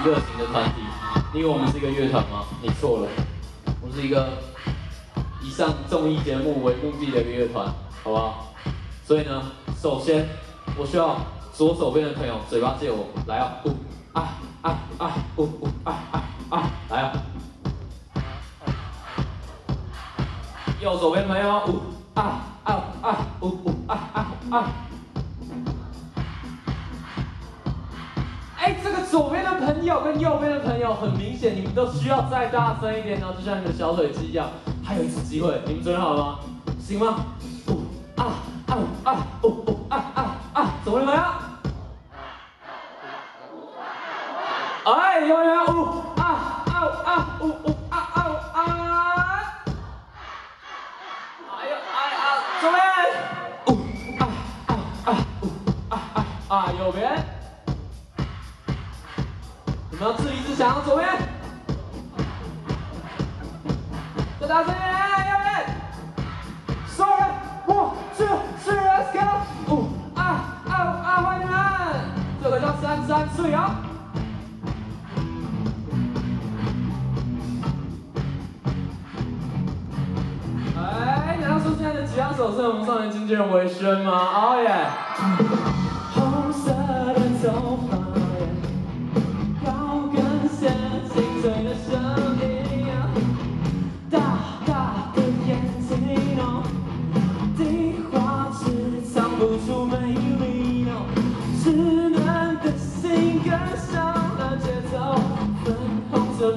娱乐型的团体。你以为我们是一个乐团吗？你错了，我们是一个以上综艺节目为目的的一个乐团，好不好？所以呢，首先我需要左手边的朋友嘴巴借我，来啊，呜啊啊啊，呜呜啊啊啊，来啊！右手边的朋友，呜啊啊啊，呜呜啊啊啊！哎，这个左边的朋友跟右边的朋友，很明显你们都需要再大声一点哦，就像你的小腿肌一样。还有一次机会，你们准备好了吗？行吗？呜啊啊啊，呜呜啊啊啊，左边朋友。哎，右边朋友，呜啊啊啊，呜呜啊啊啊！哎呦哎啊，左边，呜啊啊啊，呜啊啊啊，右边。我们要自立自强，左边，再大声一点，右边，所有人，one two three，let's go，五二、二、二，欢迎你们，这个叫三三四幺。哎，难道说现在的吉他手是我们少年经纪人维轩吗？哦耶！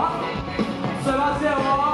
va, ça va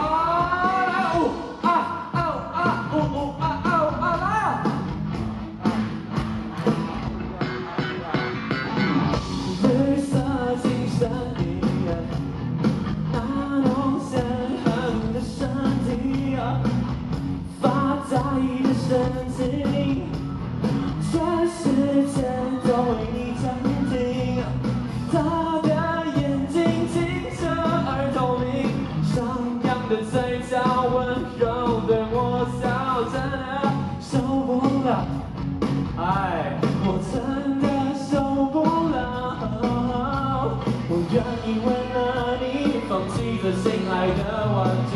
爱的玩具。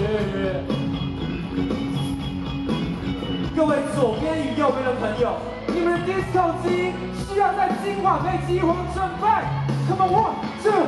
各位。左边与右边的朋友，你们的 disco 机需要在今晚被激活准备。Come on one two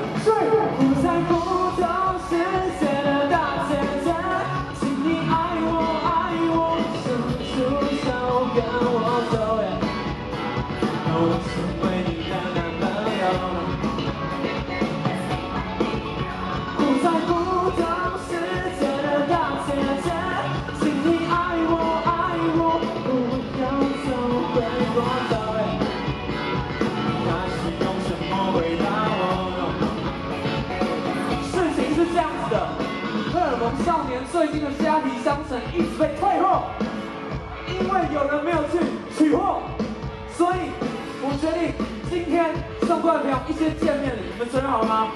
是这样子的，荷尔蒙少年最近的虾皮商城一直被退货，因为有人没有去取货，所以我决定今天送过来朋友一些见面礼，你们准备好了吗？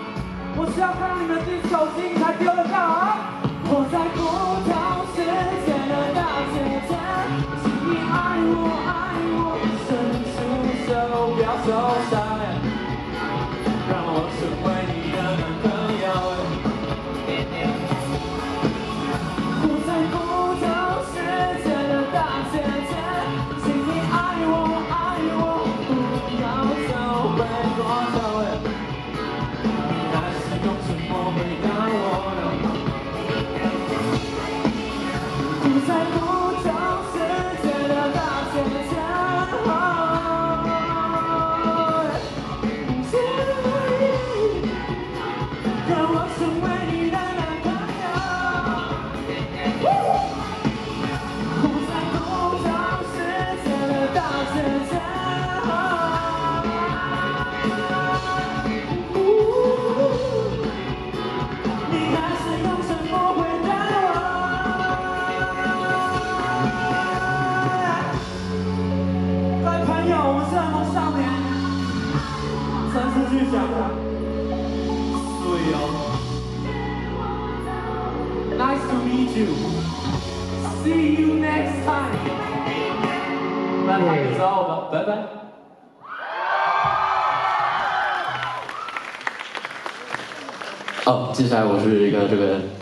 我需要看到你们进手机才丢得到啊！我在不同世界的大姐姐，请你爱我爱，继续讲。对哦。Nice to meet you. See you next time. 那拍个照吧，拜拜。哦，接下来我是一个这个主。